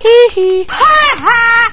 Hee hee. Ha ha!